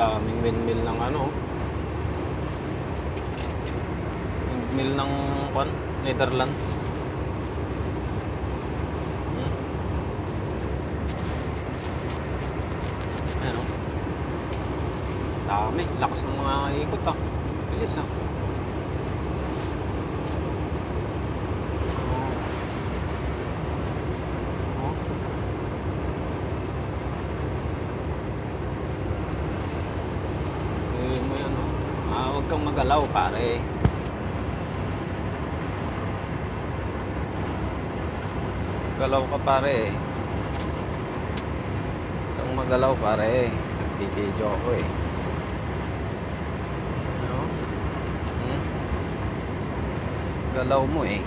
daming windmill ng ano. Windmill ng kwan, Netherlands. Hmm? Ano? Dami. Lakas ng mga ikot ah. Bilis ah. Oh. Oh. Eh, mo yan, oh. Ah, huwag kang magalaw, pare. Galaw ka, pare. Huwag kang magalaw, pare. Nagbibideo ako, eh. Ano? Hmm? Galaw mo, eh.